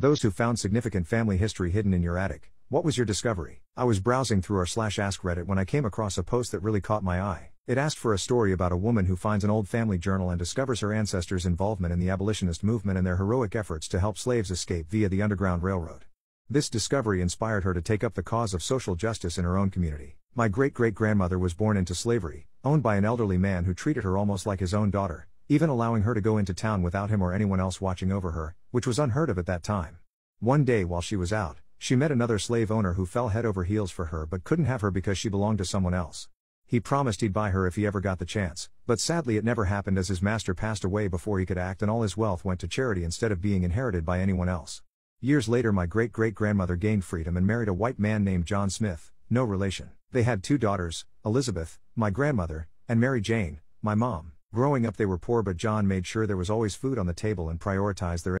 Those who found significant family history hidden in your attic. What was your discovery? I was browsing through our slash ask Reddit when I came across a post that really caught my eye. It asked for a story about a woman who finds an old family journal and discovers her ancestors' involvement in the abolitionist movement and their heroic efforts to help slaves escape via the Underground Railroad. This discovery inspired her to take up the cause of social justice in her own community. My great great grandmother was born into slavery, owned by an elderly man who treated her almost like his own daughter, even allowing her to go into town without him or anyone else watching over her, which was unheard of at that time. One day while she was out, she met another slave owner who fell head over heels for her but couldn't have her because she belonged to someone else. He promised he'd buy her if he ever got the chance, but sadly it never happened as his master passed away before he could act and all his wealth went to charity instead of being inherited by anyone else. Years later, my great great grandmother gained freedom and married a white man named John Smith, no relation. They had two daughters, Elizabeth, my grandmother, and Mary Jane, my mom. Growing up, they were poor, but John made sure there was always food on the table and prioritized their